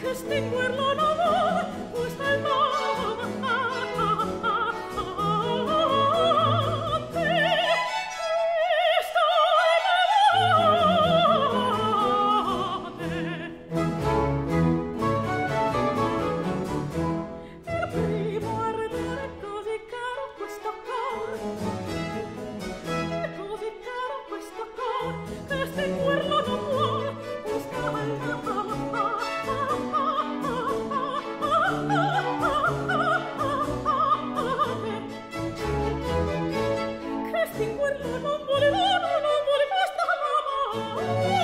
Che stinguer Oh.